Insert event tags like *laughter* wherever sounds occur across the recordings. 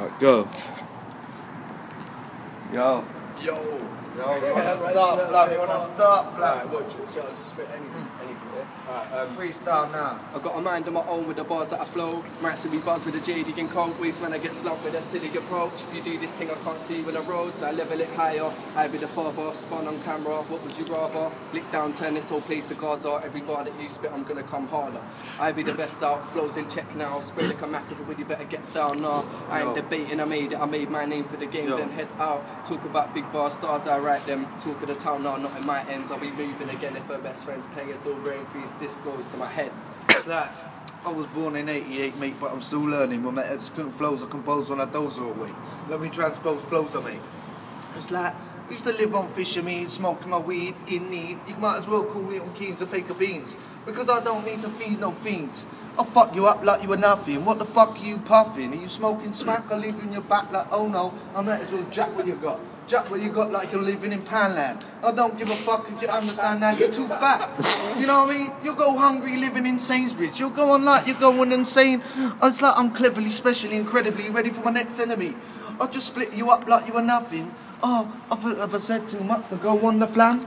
Alright, go. Yo. Yo. Yo, you *laughs* wanna start, Flam? You wanna start, Flam? Alright, watch it. Shall I just spit anything? Anything, yeah? Alright, um, Freestyle now. I got a mind of my own with the bars that I flow. Massively buzz with the JD and cold ways when I get slumped with a silly approach. If you do this thing I can't see when I roads, I level it higher. I be the father, spawn on camera. What would you rather? Lick down, turn this whole place to Gaza. Every bar that you spit, I'm gonna come harder. I be the best out, flows in check now. Spray like a McAfee, you better get down now. I ain't Yo. debating, I made it. I made my name for the game, Yo. then head out. Talk about big bar stars, I write them. Talk of the town, now not in my ends. I'll be moving again if her best friends paying us all rain fees. This goes to my head. Like, I was born in 88, mate, but I'm still learning. When my executing flows, I compose when I doze away. Let me transpose flows I make. It's like, used to live on Fishermead, smoking my weed in need. You might as well call me on Keens and Baker Beans. Because I don't need to feed no fiends. I'll fuck you up like you were nothing. What the fuck are you puffing? Are you smoking smack? I leave you in your back like, oh no, I might as well jack what you got. Jack what you got like you're living in Panland. I don't give a fuck if you understand that. You're too fat. You know what I mean? You'll go hungry living in Sainsbury's. You'll go on like you're going insane. It's like I'm cleverly, specially, incredibly ready for my next enemy. I'll just split you up like you were nothing. Oh, have I, have I said too much to go on the plan?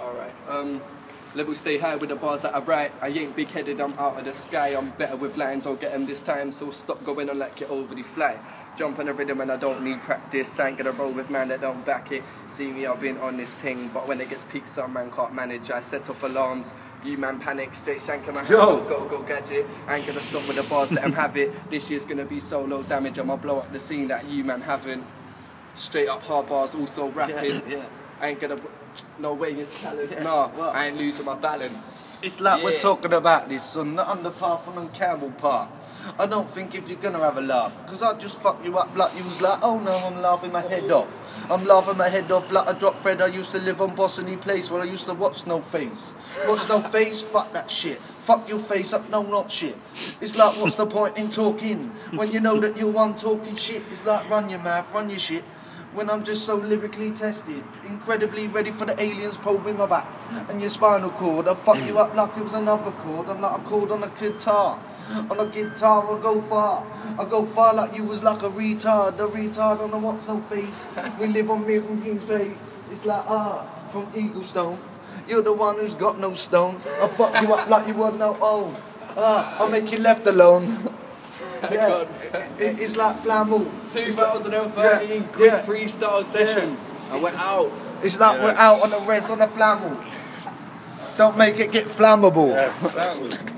Alright, um, level stay high with the bars that I write. I ain't big headed, I'm out of the sky. I'm better with lines, I'll get 'em this time. So stop going on like you're overly fly. Jump on the rhythm and I don't need practice. I ain't gonna roll with man that don't back it. See me, I've been on this thing, but when it gets peaked, some man can't manage. I set off alarms, you man panic, straight shank in my hand, Yo. go, go, go, gadget. I ain't gonna stop with the bars, let let 'em have it. This year's gonna be solo damage, I'ma blow up the scene that you man haven't. Straight up hard bars, also rapping. yeah. I ain't gonna. No way, it's talent. Nah, Well- I ain't losing my balance. It's like we're talking about this on the underpath and on Campbell Park. I don't think if you're gonna have a laugh, because I'd just fuck you up like you was like, oh no, I'm laughing my head off. I'm laughing my head off like a drop Fred. I used to live on Bossiney Place where I used to watch No Face. Watch No Face, fuck that shit. Fuck your face up, no, not shit. It's like, what's the point in talking when you know that you're one talking shit? It's like, run your mouth, run your shit. When I'm just so lyrically tested, incredibly ready for the aliens probing my back and your spinal cord. I fuck you up like it was another chord. I'm like a chord on a guitar. On a guitar, I go far. I go far like you was like a retard. The retard on the what's no face. We live on Milton Keynes Place. It's like ah from Eaglestone. You're the one who's got no stone. I fuck you up like you were no own. Ah, I'll make you left alone. *laughs* yeah, it, it's like flammable. It's like- 2013 yeah, quick yeah. freestyle sessions. I went out. It's like we're out on the res on the flammable. Don't make it get flammable. *laughs*